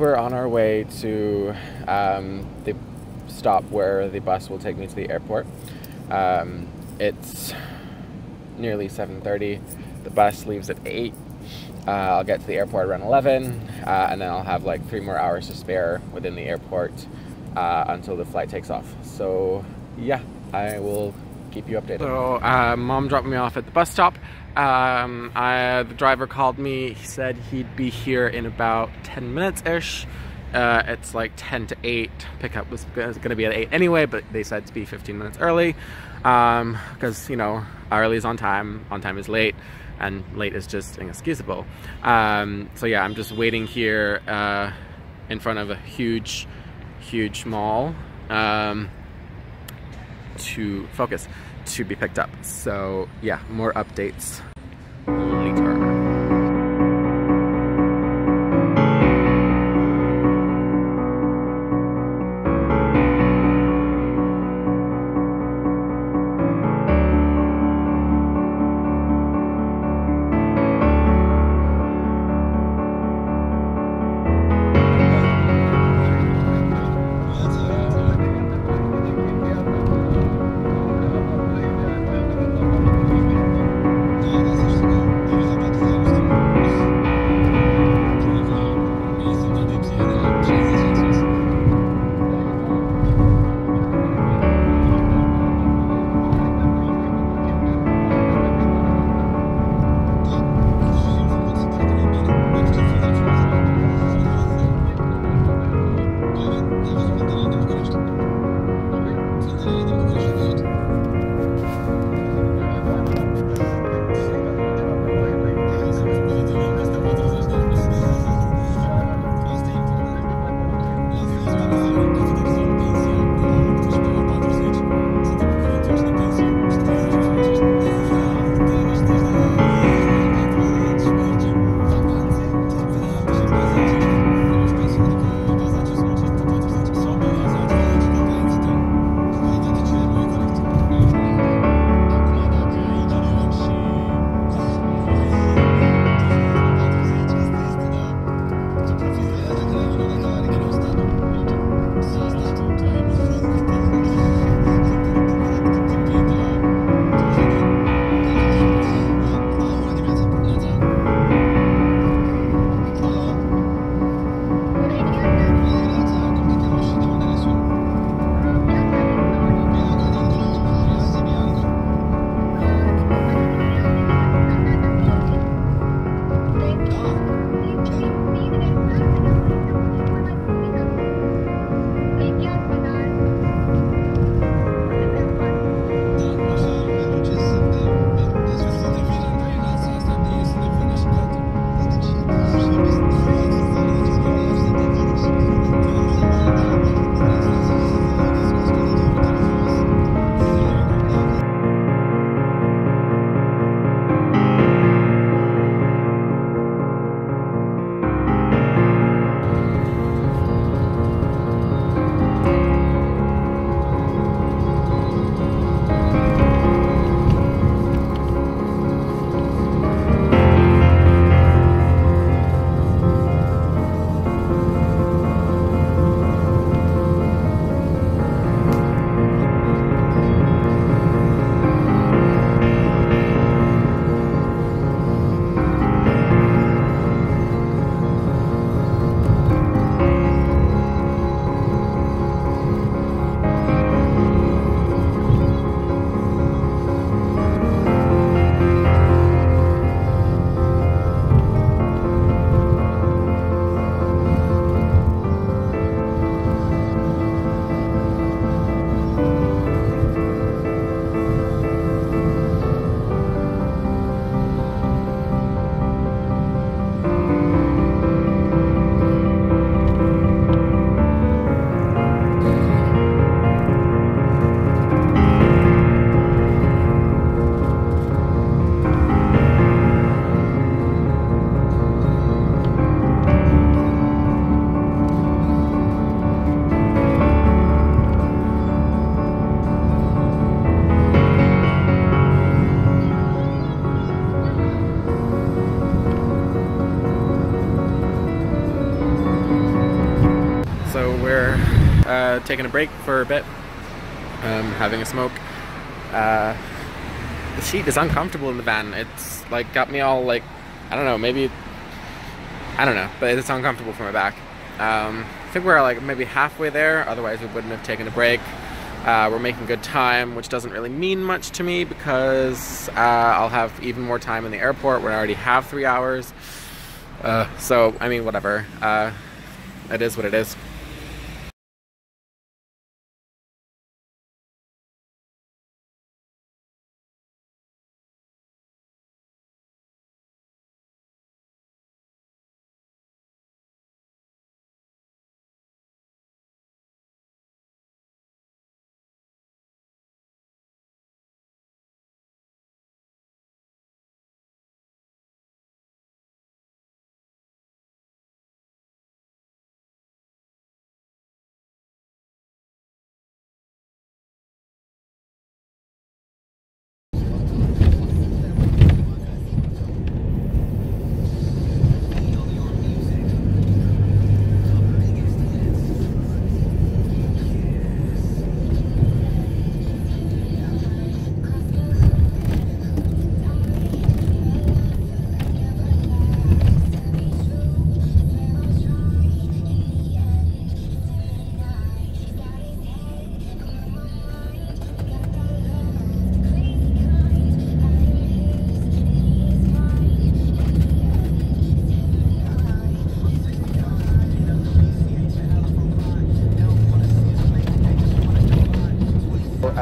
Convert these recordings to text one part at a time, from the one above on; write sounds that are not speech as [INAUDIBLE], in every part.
we're on our way to um, the stop where the bus will take me to the airport. Um, it's nearly 7.30. The bus leaves at 8. Uh, I'll get to the airport around 11, uh, and then I'll have like three more hours to spare within the airport uh, until the flight takes off. So yeah, I will keep you updated. So uh, mom dropped me off at the bus stop. Um, I, the driver called me. He said he'd be here in about 10 minutes ish. Uh, it's like 10 to 8. Pickup was going to be at 8 anyway, but they said to be 15 minutes early. Because, um, you know, early is on time, on time is late, and late is just inexcusable. Um, so yeah, I'm just waiting here uh, in front of a huge, huge mall um, to focus to be picked up. So yeah, more updates later. Uh, taking a break for a bit, um, having a smoke. Uh, the seat is uncomfortable in the van. It's like got me all like, I don't know, maybe, I don't know, but it's uncomfortable for my back. Um, I think we're like maybe halfway there, otherwise we wouldn't have taken a break. Uh, we're making good time, which doesn't really mean much to me because uh, I'll have even more time in the airport where I already have three hours. Uh, so, I mean, whatever. Uh, it is what it is.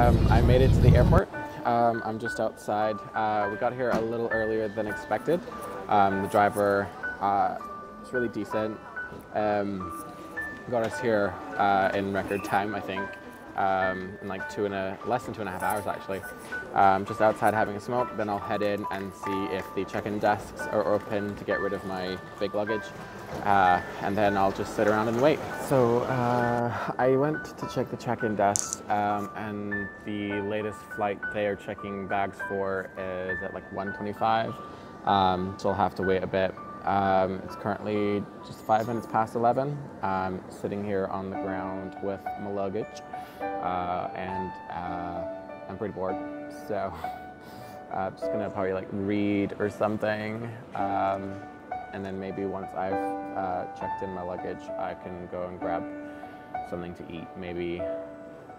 Um, I made it to the airport. Um, I'm just outside. Uh, we got here a little earlier than expected. Um, the driver uh, was really decent. Um, got us here uh, in record time, I think, um, in like two and a less than two and a half hours actually. Um, just outside having a smoke. Then I'll head in and see if the check-in desks are open to get rid of my big luggage. Uh, and then I'll just sit around and wait. So uh, I went to check the check-in desk, um, and the latest flight they are checking bags for is at like 1:25. Um, so I'll have to wait a bit. Um, it's currently just five minutes past 11. I'm sitting here on the ground with my luggage, uh, and uh, I'm pretty bored. So [LAUGHS] I'm just gonna probably like read or something. Um, and then maybe once I've uh, checked in my luggage, I can go and grab something to eat. Maybe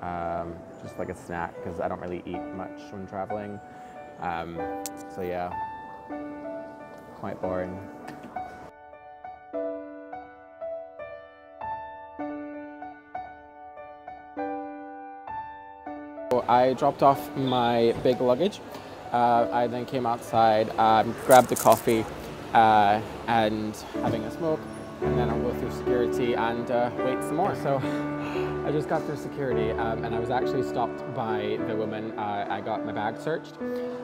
um, just like a snack because I don't really eat much when traveling. Um, so yeah, quite boring. I dropped off my big luggage. Uh, I then came outside, um, grabbed the coffee, uh, and having a smoke, and then I'll go through security and uh, wait some more. So [SIGHS] I just got through security, um, and I was actually stopped by the woman. Uh, I got my bag searched,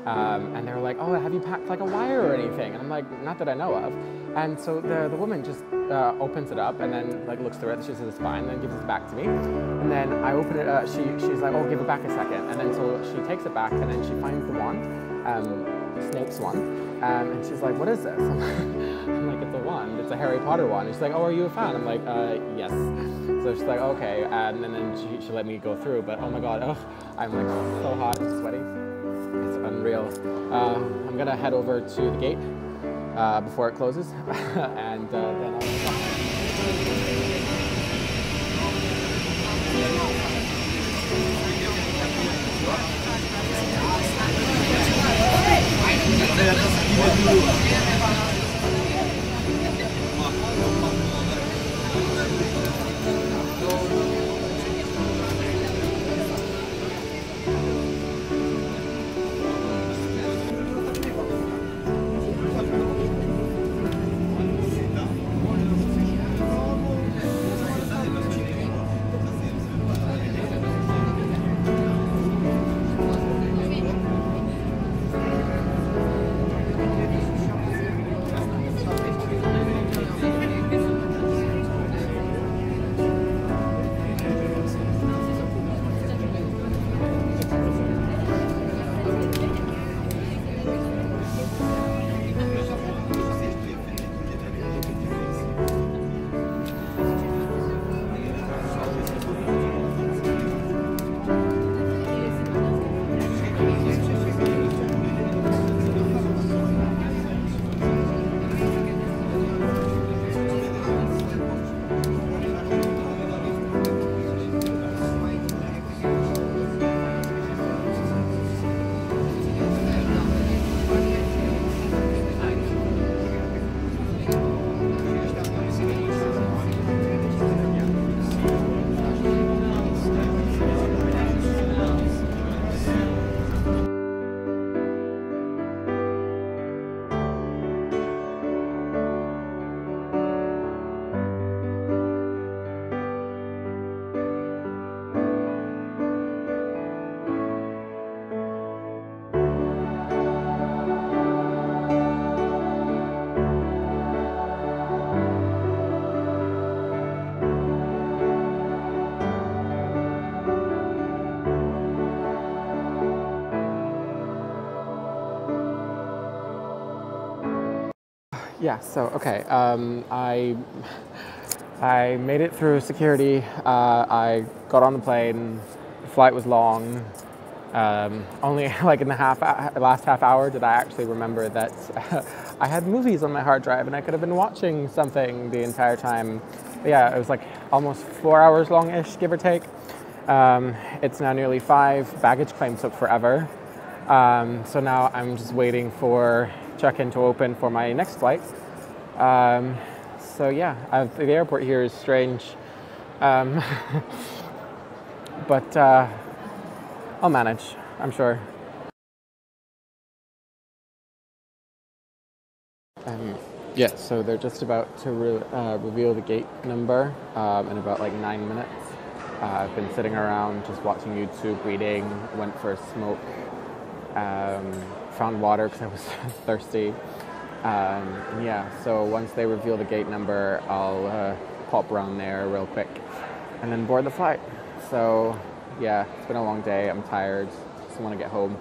um, and they were like, "Oh, have you packed like a wire or anything?" And I'm like, "Not that I know of." And so the, the woman just uh, opens it up and then like looks through it. She says it's fine, and then gives it back to me. And then I open it. Uh, she she's like, "Oh, give it back a second. And then so she takes it back, and then she finds the wand. Um, Snape's one. Um, and she's like, what is this? [LAUGHS] I'm like, it's a wand. It's a Harry Potter wand. And she's like, oh, are you a fan? I'm like, uh, yes. So she's like, okay. And then she, she let me go through. But oh my God, oh, I'm like so hot and sweaty. It's unreal. Uh, I'm to head over to the gate uh, before it closes. [LAUGHS] and uh, then I'll... Yeah. So okay, um, I I made it through security. Uh, I got on the plane. The flight was long. Um, only [LAUGHS] like in the half last half hour did I actually remember that [LAUGHS] I had movies on my hard drive and I could have been watching something the entire time. But yeah, it was like almost four hours long-ish, give or take. Um, it's now nearly five. Baggage claim took forever. Um, so now I'm just waiting for check-in to open for my next flight. Um, so yeah, I've, the airport here is strange, um, [LAUGHS] but uh, I'll manage, I'm sure. Um, yeah, so they're just about to re- uh, reveal the gate number um, in about like nine minutes. Uh, I've been sitting around just watching YouTube, reading, went for a smoke, um, found water because I was [LAUGHS] thirsty. Um, yeah, so once they reveal the gate number, I'll uh, pop around there real quick and then board the flight. So yeah, it's been a long day. I'm tired. Just want to get home.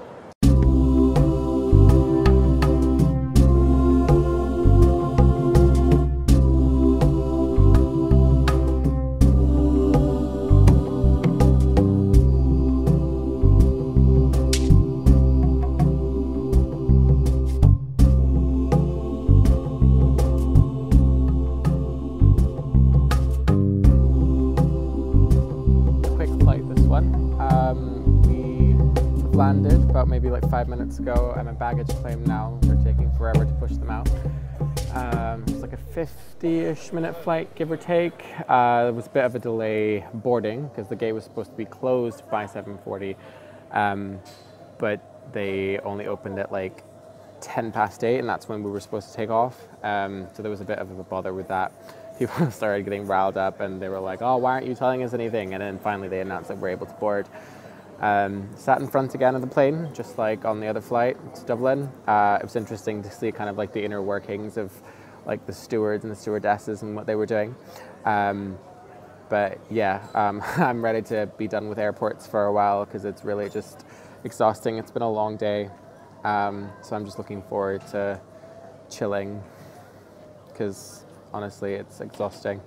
About maybe like five minutes ago. I'm a baggage claim now. They're taking forever to push them out. Um, it's like a 50-ish minute flight, give or take. Uh, there was a bit of a delay boarding because the gate was supposed to be closed by 7:40, um, but they only opened at like 10 past 8, and that's when we were supposed to take off. Um, so there was a bit of a bother with that. [LAUGHS] People started getting riled up, and they were like, "Oh, why aren't you telling us anything?" And then finally they announced that we're able to board. Um, sat in front again of the plane, just like on the other flight to Dublin. Uh, it was interesting to see kind of like the inner workings of like the stewards and the stewardesses and what they were doing. Um, but yeah, um, [LAUGHS] I'm ready to be done with airports for a while because it's really just exhausting. It's been a long day, um, so I'm just looking forward to chilling because honestly, it's exhausting.